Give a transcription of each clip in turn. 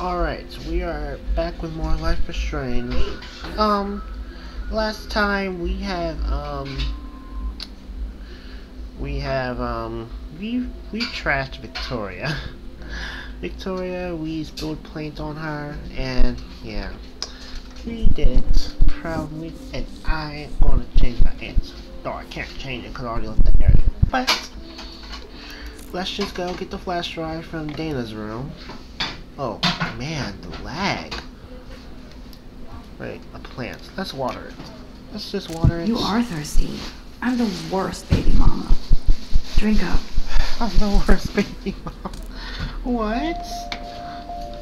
Alright, so we are back with more Life is Strange. Um, last time we have, um, we have, um, we, we trashed Victoria. Victoria, we spilled paint on her, and, yeah, we did it proudly, and I am gonna change my answer. No, I can't change it because I already left the area. But, let's just go get the flash drive from Dana's room. Oh, man, the lag. Wait, a plant. Let's water it. Let's just water it. You are thirsty. I'm the worst baby mama. Drink up. I'm the worst baby mama. What?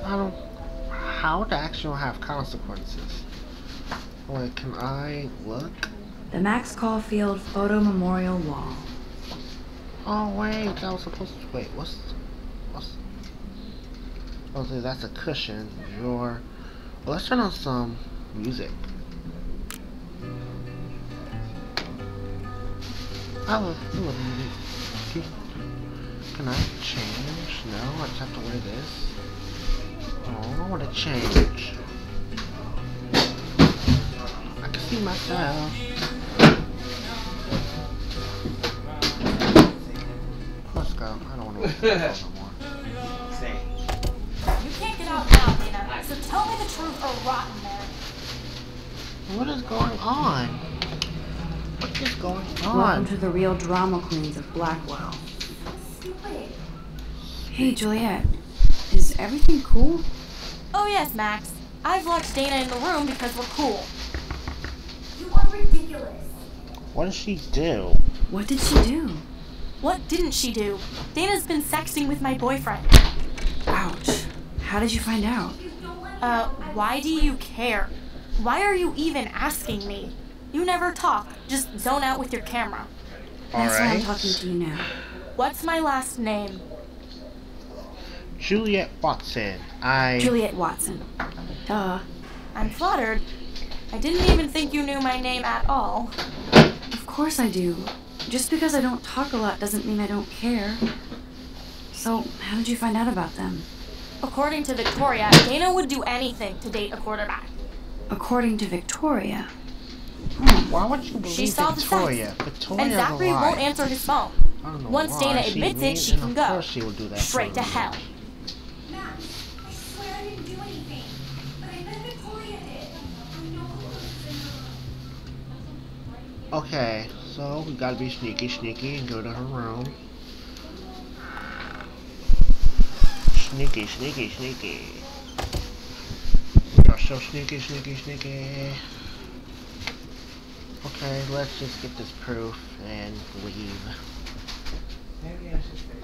I don't... How would action have consequences? Wait, can I look? The Max Caulfield Photo Memorial Wall. Oh, wait, that was supposed to... Wait. What's... Oh, dude, that's a cushion. Drawer. Well, let's turn on some music. I love, I love music. Can I change? No, I just have to wear this. Oh, I want to change. I can see myself. Let's go. I don't want to tell me the truth or rot in there. What is going on? What is going on? Welcome to the real drama queens of Blackwell. Hey, Juliet. Is everything cool? Oh yes, Max. I've locked Dana in the room because we're cool. You are ridiculous. What did she do? What did she do? What didn't she do? Dana's been sexting with my boyfriend. Ouch. How did you find out? Uh, why do you care? Why are you even asking me? You never talk. Just zone out with your camera. That's why I'm talking to you now. What's my last name? Juliet Watson. I. Juliet Watson. Duh. I'm flattered. I didn't even think you knew my name at all. Of course I do. Just because I don't talk a lot doesn't mean I don't care. So, how did you find out about them? According to Victoria, Dana would do anything to date a quarterback. According to Victoria. Hmm, why would you believe She saw the Victoria? sex. Victoria's And Zachary a won't answer his phone. I don't know Once why. Dana She admits it, she can go. course she will do that Straight to hell. Max, I swear I didn't do anything. But I bet Victoria did. I know who Okay, so we gotta be sneaky, sneaky, and go to her room. Sneaky, sneaky, sneaky. Are so sneaky, sneaky, sneaky. Okay, let's just get this proof and leave.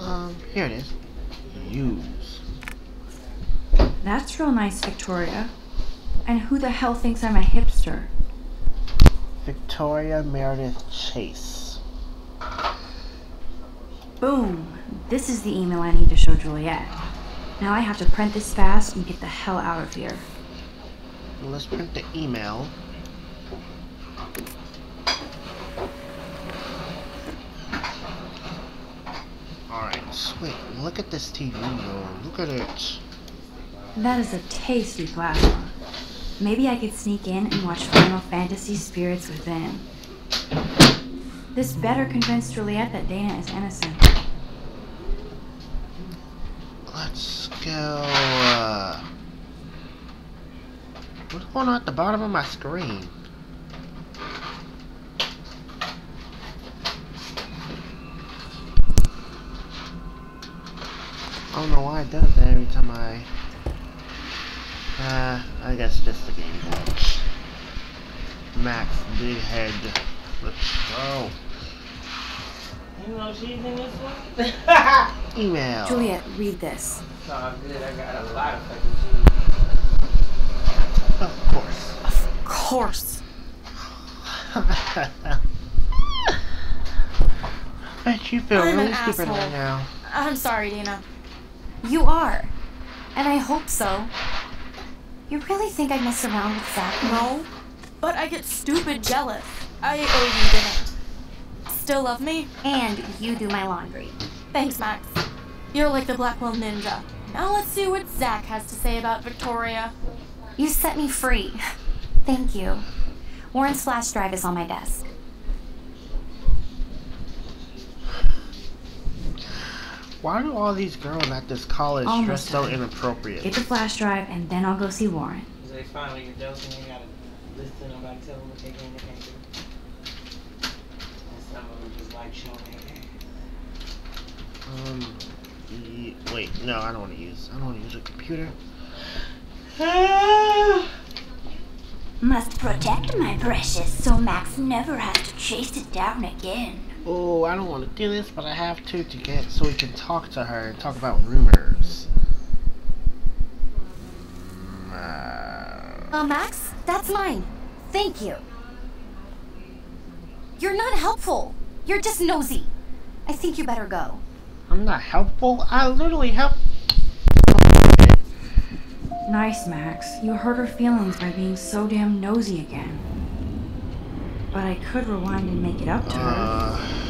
Um, here it is. Use. That's real nice, Victoria. And who the hell thinks I'm a hipster? Victoria Meredith Chase. Boom! This is the email I need to show Juliet. Now I have to print this fast and get the hell out of here. Let's print the email. Alright, sweet. Look at this TV room. Look at it. That is a tasty plasma. Maybe I could sneak in and watch Final Fantasy Spirits Within. This better convince Juliet that Dana is innocent. Let's go. Uh, what's going on at the bottom of my screen? I don't know why it does that every time I. Uh, I guess just the game glitch. Max, big head. Let's go. You know she's in this one? Email. Juliet, read this. It's good. I got a lot of fucking. Of course. Of course. Bet you feel I'm really stupid right now. I'm sorry, Dana. You are. And I hope so. You really think I mess around with Zach? No, but I get stupid jealous. I owe you dinner. Still love me? And you do my laundry. Thanks, Max. You're like the Blackwell Ninja. Now let's see what Zach has to say about Victoria. You set me free. Thank you. Warren's flash drive is on my desk. Why do all these girls at this college dress Almost so inappropriate? Get the flash drive, and then I'll go see Warren. They finally you're joking, you gotta listen, nobody tell them what they can and can't do. And some of them just like showing their Um, ye- wait, no, I don't want to use. I don't want to use a computer. Must protect my precious so Max never has to chase it down again. Oh, I don't want to do this, but I have to to get so we can talk to her and talk about rumors. Uh, Uh, Max, that's mine. Thank you. You're not helpful. You're just nosy. I think you better go. I'm not helpful. I literally help. Nice, Max. You hurt her feelings by being so damn nosy again. But I could rewind and make it up to her. Uh,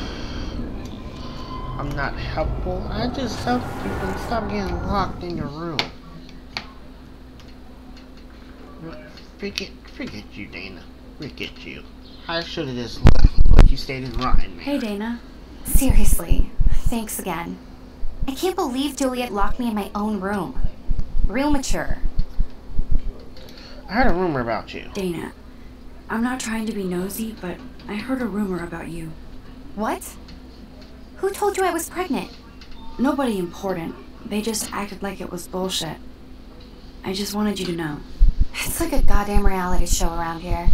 I'm not helpful. I just help and stop getting locked in your room. Forget, forget you, Dana. Forget you. I should have just left, but you stayed in Ryan. Hey, Dana. Seriously, thanks again. I can't believe Juliet locked me in my own room. Real mature. I heard a rumor about you. Dana. I'm not trying to be nosy, but I heard a rumor about you. What? Who told you I was pregnant? Nobody important. They just acted like it was bullshit. I just wanted you to know. It's like a goddamn reality show around here.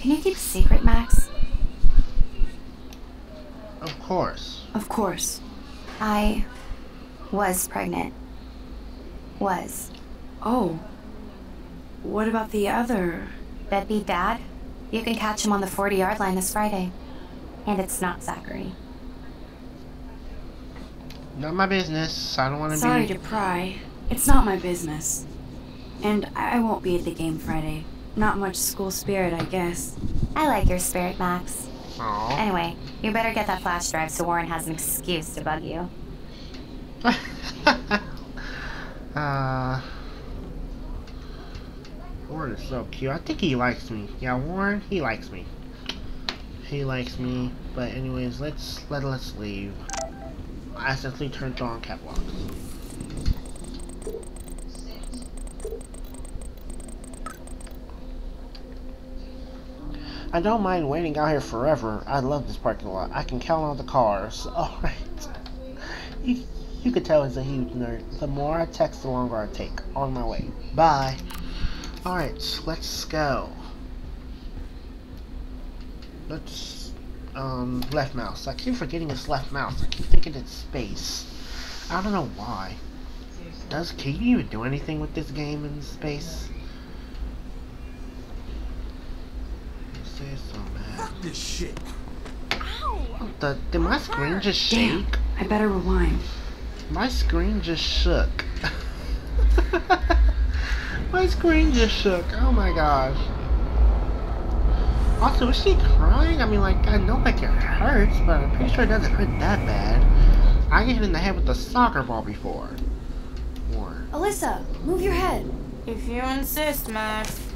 Can you keep a secret, Max? Of course. Of course. I was pregnant. Was. Oh. What about the other? That Deadbeat dad? You can catch him on the 40 yard line this Friday. And it's not Zachary. Not my business. I don't want to Sorry to pry. It's not my business. And I I won't be at the game Friday. Not much school spirit, I guess. I like your spirit, Max. Aw. Anyway, you better get that flash drive so Warren has an excuse to bug you. uh. Warren is so cute. I think he likes me. Yeah, Warren, he likes me. He likes me. But anyways, let's let let's leave. I accidentally turned on catwalks. I don't mind waiting out here forever. I love this parking lot. I can count on the cars. Alright. You, you could tell he's a huge nerd. The more I text, the longer I take. On my way. Bye. Alright, let's go. Let's, um, left mouse. I keep forgetting it's left mouse. I keep thinking it's space. I don't know why. Does, can you even do anything with this game in space? Say so bad. Fuck this shit. What the, did my screen just Damn. shake? I better rewind. My screen just shook. my screen just shook. Oh my gosh. Also, is she crying? I mean, like, I know like it hurts, but I'm pretty sure it doesn't hurt that bad. I get hit in the head with a soccer ball before. Or, Alyssa, move your head. If you insist, Max.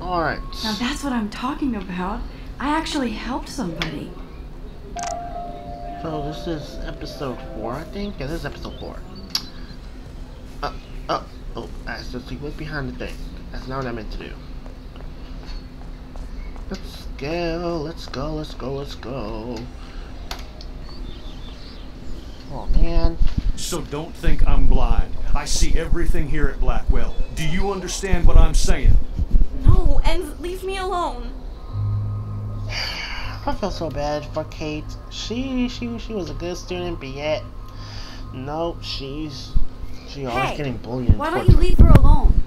Alright. Now that's what I'm talking about. I actually helped somebody. So this is episode 4, I think? Yeah, this is episode 4. Uh, oh, oh, I accidentally went behind the thing. That's not what I meant to do. Let's go, let's go, let's go, let's go. Oh man. So don't think I'm blind. I see everything here at Blackwell. Do you understand what I'm saying? No, and leave me alone. I feel so bad for Kate. She she she was a good student, but yet nope, she's she always Hey, getting bullied. and Why don't you leave her alone?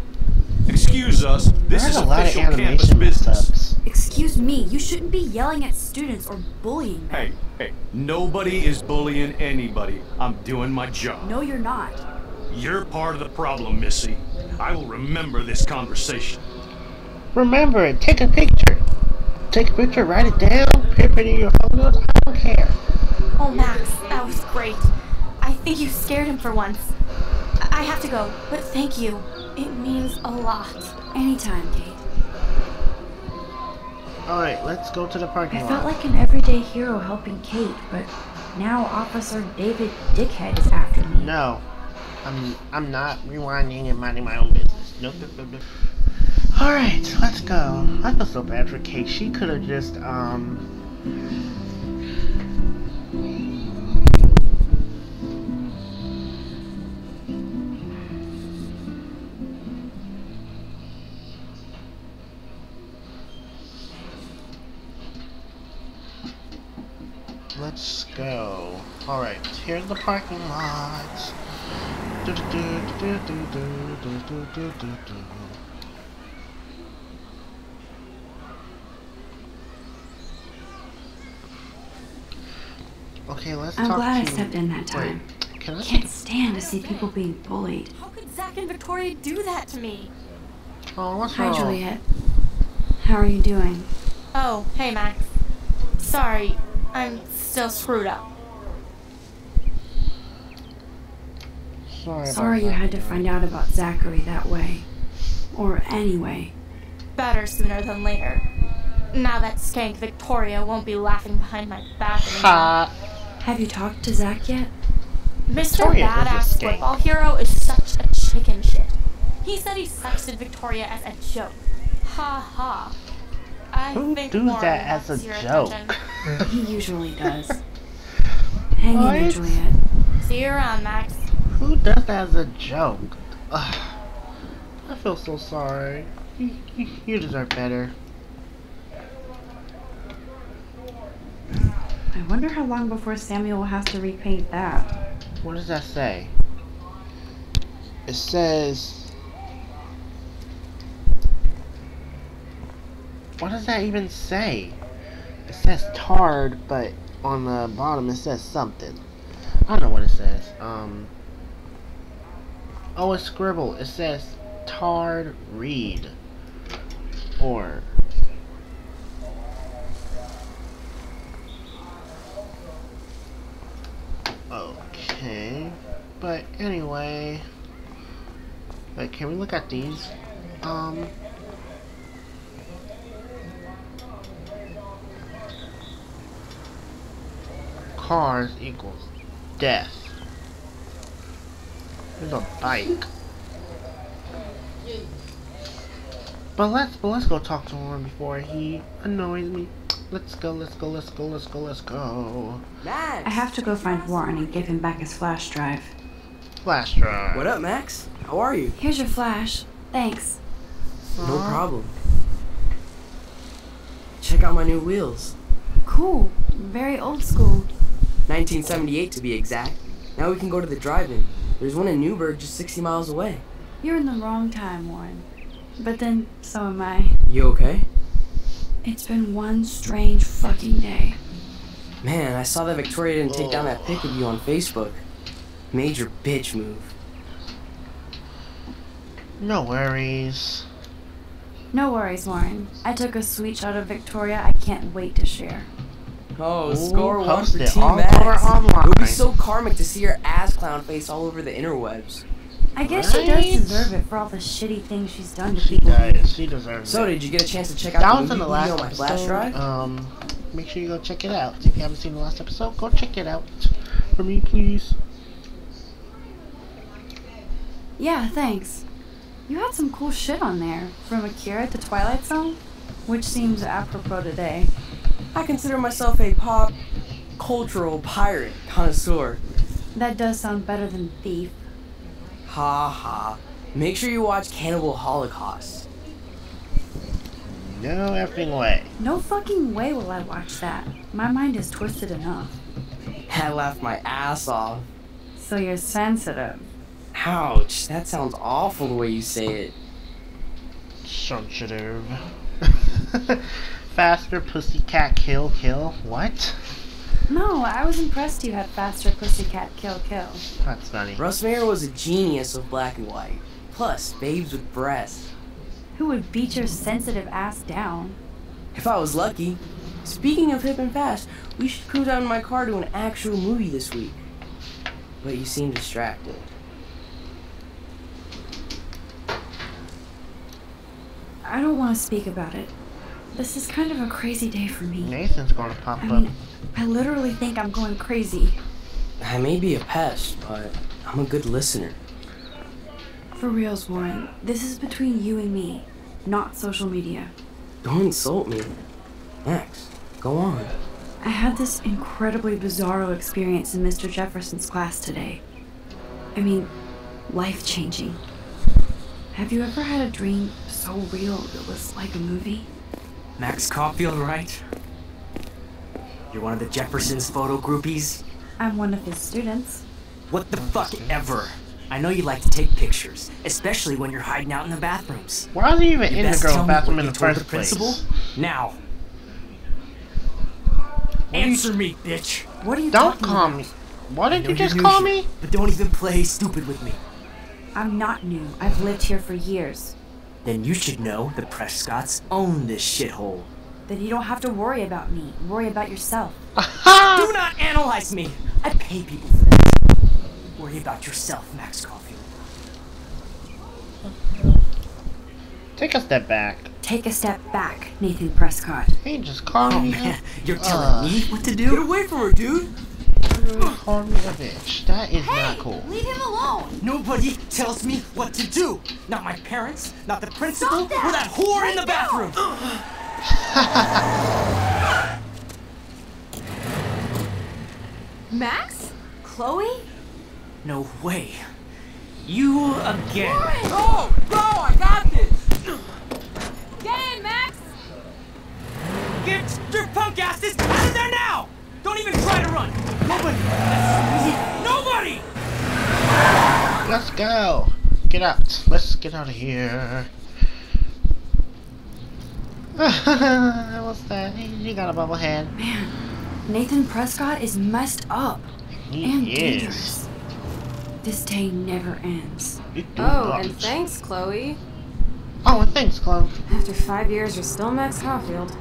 Excuse us. This There's is a lot of official campus business. mess-ups. Excuse me, you shouldn't be yelling at students or bullying them. Hey, hey, nobody is bullying anybody. I'm doing my job. No, you're not. You're part of the problem, Missy. I will remember this conversation. Remember it. Take a picture. Take a picture, write it down, put it in your phone notes. I don't care. Oh, Max, that was great. I think you scared him for once. I I have to go, but thank you. It means a lot. Anytime, Kate. Alright, let's go to the parking I lot. felt like an everyday hero helping Kate, but now Officer David Dickhead is after me. No, I'm I'm not rewinding and minding my own business. Nope, nope, nope, nope. All right, let's go. I feel so bad for Kate. She could have just um. Let's go. Alright, here's the parking lot. Do, do, do, do, do, do, do, do, do, do, do. Okay, let's I'm talk glad I to... stepped in that Wait, time. can I... I can't stand to see people being bullied. How could Zach and Victoria do that to me? Oh, what's Hi, wrong? Juliet. How are you doing? Oh, hey, Max. Sorry, I'm still screwed up. Sorry, about Sorry you that. had to find out about Zachary that way. Or anyway. Better sooner than later. Now that skank Victoria won't be laughing behind my back anymore. Ha! Have you talked to Zach yet? Mr. Victoria Badass. Football Hero is such a chicken shit. He said he sexted Victoria as a joke. Ha ha. I Who think do Warren that as a joke? He usually does. Hang in there, Juliet. See you around, Max. Who does that as a joke? Ugh. I feel so sorry. You, you, you deserve better. Wonder how long before Samuel has to repaint that. What does that say? It says. What does that even say? It says tarred, but on the bottom it says something. I don't know what it says. Um. Oh, it's scribble. It says tarred reed. Or. Okay. But anyway. Wait, can we look at these? Um. Cars equals death. There's a bike. But let's but let's go talk to him before he annoys me. Let's go, let's go, let's go, let's go, let's go. I have to go find Warren and give him back his flash drive. Flash drive. What up, Max? How are you? Here's your flash. Thanks. No problem. Check out my new wheels. Cool. Very old school. 1978 to be exact. Now we can go to the drive-in. There's one in Newberg just 60 miles away. You're in the wrong time, Warren. But then, so am I. You okay? It's been one strange fucking day. Man, I saw that Victoria didn't take down that pic of you on Facebook. Major bitch move. No worries. No worries, Warren. I took a sweet shot of Victoria I can't wait to share. Oh, Ooh, score one post for Team all Max. online. It would be so karmic to see your ass clown face all over the interwebs. I guess she does deserve it for all the shitty things she's done to She people. here. does. She deserves So, it. did you get a chance to check out that the was in the last video on my flash drive? Um, make sure you go check it out. If you haven't seen the last episode, go check it out for me, please. Yeah, thanks. You had some cool shit on there, from Akira to Twilight Zone, which seems apropos today. I consider myself a pop cultural pirate connoisseur. That does sound better than thief. Ha ha. Make sure you watch Cannibal Holocaust. No effing way. No fucking way will I watch that. My mind is twisted enough. I laughed my ass off. So you're sensitive. Ouch, that sounds awful the way you say it. Sensitive. Faster pussycat kill kill. What? No, I was impressed you had faster pussycat kill kill. That's funny. Russ Meyer was a genius of black and white. Plus, babes with breasts. Who would beat your sensitive ass down? If I was lucky. Speaking of hip and fast, we should cruise out in my car to an actual movie this week. but you seem distracted. I don't want to speak about it. This is kind of a crazy day for me. Nathan's gonna pop I up. mean, I literally think I'm going crazy. I may be a pest, but I'm a good listener. For reals, Warren. This is between you and me, not social media. Don't insult me. Max, go on. I had this incredibly bizarro experience in Mr. Jefferson's class today. I mean, life changing. Have you ever had a dream so real it was like a movie? Max Caulfield, right? You're one of the Jefferson's photo groupies? I'm one of his students. What the fuck ever? I know you like to take pictures, especially when you're hiding out in the bathrooms. Why is he even You in the best girl's bathroom in the told first the principal place? now. Answer me, bitch. What are you Don't talking call about? me. Why I did know you just new call here, me? But don't even play stupid with me. I'm not new. I've lived here for years. Then you should know the Prescotts own this shithole. Then you don't have to worry about me. Worry about yourself. Do not analyze me! I pay people for this. Worry about yourself, Max Caulfield. Take a step back. Take a step back, Nathan Prescott. He just called Oh me. man, you're telling Uh. me what to do? Get away from her, dude! Called me a bitch. That is not cool. Leave him alone. Nobody tells me what to do. Not my parents, not the principal, or that whore in the bathroom. Max? Chloe? No way. You again. Go! Go! I got this! Get in, Max! Get your punk asses out of there now! Don't even try to run. Nobody. Nobody. Let's go. Get out. Let's get out of here. What's that? He, he got a bubble head. Man, Nathan Prescott is messed up He and is. dangerous. This day never ends. It Oh, not. and thanks, Chloe. Oh, and thanks, Chloe. After five years, you're still Max Caulfield.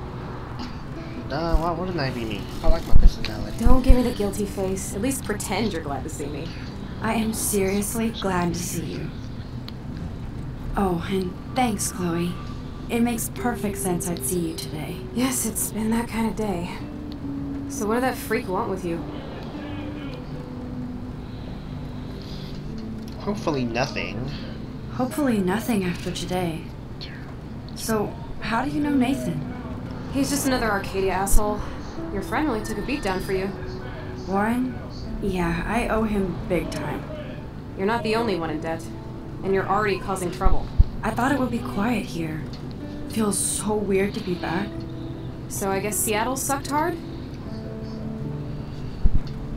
Uh, why wouldn't I be me? I like my personality. Don't give me the guilty face. At least pretend you're glad to see me. I am seriously glad to see you. Oh, and thanks, Chloe. It makes perfect sense I'd see you today. Yes, it's been that kind of day. So what did that freak want with you? Hopefully nothing. Hopefully nothing after today. So, how do you know Nathan? He's just another Arcadia asshole. Your friend really took a beat down for you. Warren? Yeah, I owe him big time. You're not the only one in debt. And you're already causing trouble. I thought it would be quiet here. Feels so weird to be back. So I guess Seattle sucked hard?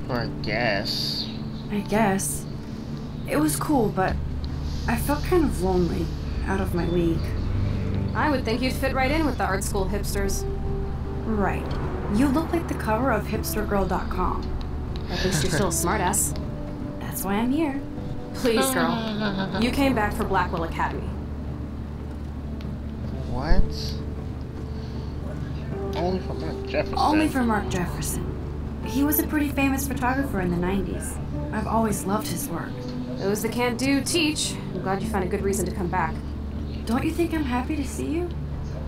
Or I guess. I guess. It was cool, but I felt kind of lonely, out of my league. I would think you'd fit right in with the art school hipsters. Right. You look like the cover of hipstergirl.com. At least you're still a smartass. That's why I'm here. Please, girl. You came back for Blackwell Academy. What? Only for Mark Jefferson. Only for Mark Jefferson. He was a pretty famous photographer in the 90s. I've always loved his work. Those that can't do, teach. I'm glad you found a good reason to come back. Don't you think I'm happy to see you?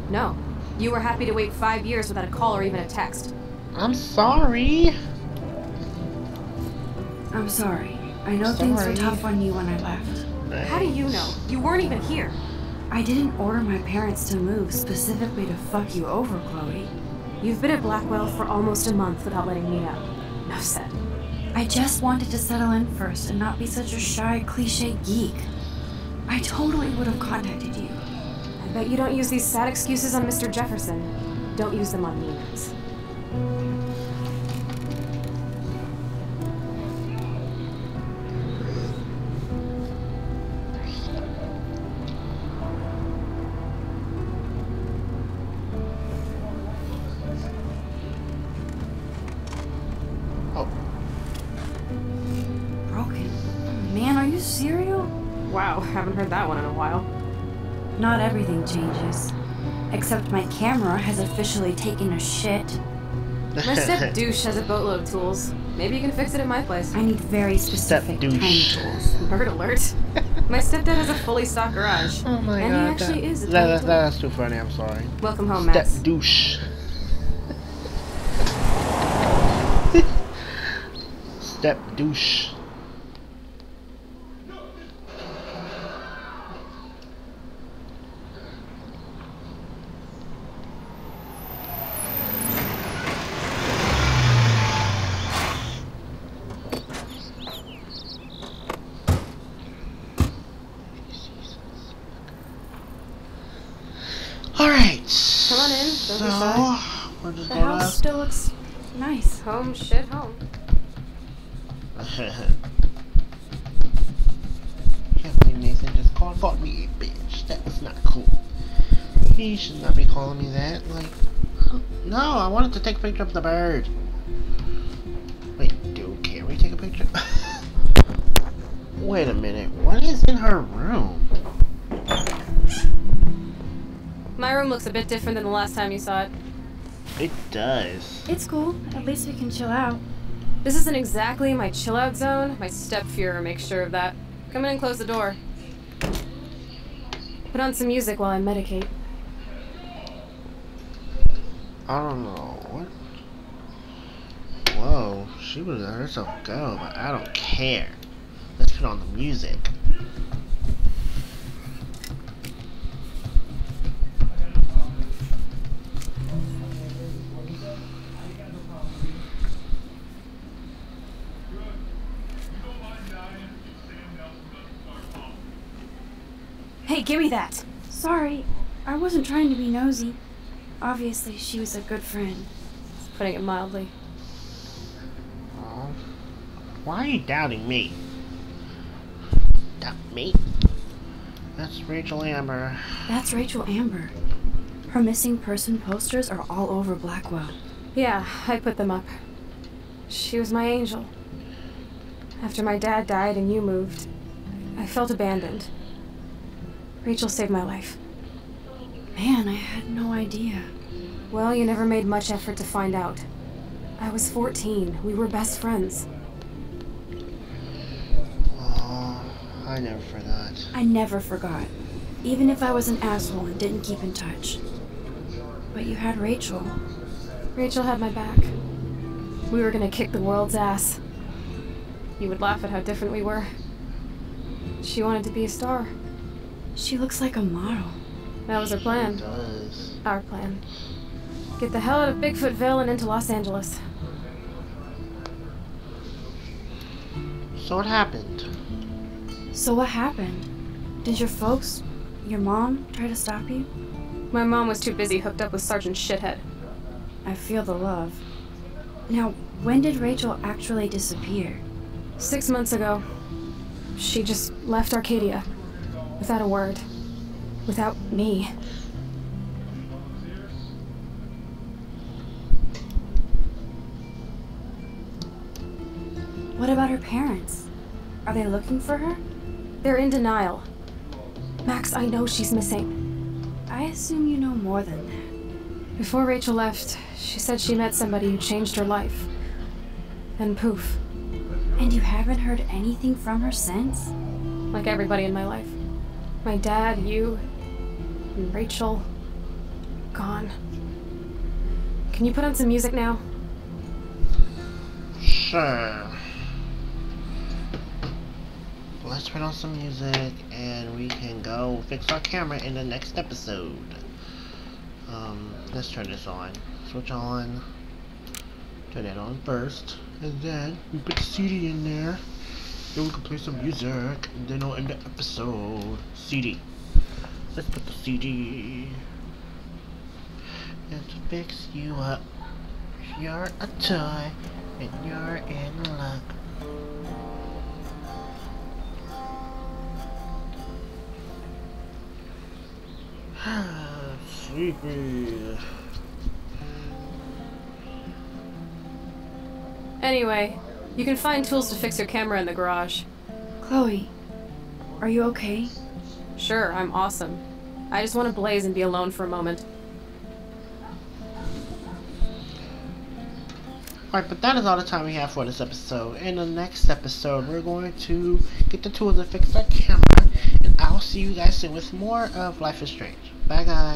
No. You were happy to wait five years without a call or even a text. I'm sorry. I'm sorry. I know things were tough on you when I left. How do you know? You weren't even here. I didn't order my parents to move specifically to fuck you over, Chloe. You've been at Blackwell for almost a month without letting me know. Enough said. I just wanted to settle in first and not be such a shy, cliche geek. I totally would have contacted you. I bet you don't use these sad excuses on Mr. Jefferson. Don't use them on me, Max. Oh, Broken. Man, are you serial? Wow, haven't heard that one in a while. Not everything changes. Except my camera has officially taken a shit. My step douche has a boatload of tools. Maybe you can fix it at my place. I need very specific kind of tools. Bird alert. my stepdad has a fully stocked garage. Oh my and god. he actually that, is a that, tiny that- tool. that's too funny, I'm sorry. Welcome home, Step Max. douche. Step douche. Alright. Come on in, don't be so, shy. we're just The gonna house still looks nice. Home, shit, home. Can't believe Nathan just called, called me a bitch. That's not cool. He should not be calling me that. Like, no, I wanted to take a picture of the bird. Wait, dude, can we take a picture? Wait a minute, what is in her room? My room looks a bit different than the last time you saw it. It does. It's cool. At least we can chill out. This isn't exactly my chill out zone. My stepfuhrer makes sure of that. Come in and close the door. Put on some music while I medicate. I don't know. What? Whoa, she was let herself go, but I don't care. Let's put on the music. Give me that! Sorry, I wasn't trying to be nosy. Obviously, she was a good friend. Putting it mildly. Aw. Why are you doubting me? Doubt me? That's Rachel Amber. That's Rachel Amber. Her missing person posters are all over Blackwell. Yeah, I put them up. She was my angel. After my dad died and you moved, I felt abandoned. Rachel saved my life. Man, I had no idea. Well, you never made much effort to find out. I was 14. We were best friends. Oh, I never forgot. I never forgot. Even if I was an asshole and didn't keep in touch. But you had Rachel. Rachel had my back. We were gonna kick the world's ass. You would laugh at how different we were. She wanted to be a star. She looks like a model. That was her She plan. does. Our plan. Get the hell out of Bigfootville and into Los Angeles. So what happened? So what happened? Did your folks, your mom, try to stop you? My mom was too busy hooked up with Sergeant Shithead. I feel the love. Now, when did Rachel actually disappear? Six months ago, she just left Arcadia. Without a word. Without me. What about her parents? Are they looking for her? They're in denial. Max, I know she's missing. I assume you know more than that. Before Rachel left, she said she met somebody who changed her life. And poof, And you haven't heard anything from her since? like everybody in my life. My dad, you, and Rachel, gone. Can you put on some music now? Sure. Let's put on some music and we can go fix our camera in the next episode. Um, let's turn this on. Switch on. Turn that on first. And then we put the CD in there. Then we can play some music. And then I'll end the episode. CD. Let's put the CD. Let's fix you up. You're a toy. And you're in luck. Sleepy. Anyway, you can find tools to fix your camera in the garage. Chloe, are you okay? Sure, I'm awesome. I just want to blaze and be alone for a moment. Alright, but that is all the time we have for this episode. In the next episode, we're going to get the tools to fix our camera, and I'll see you guys soon with more of Life is Strange. Bye, guys.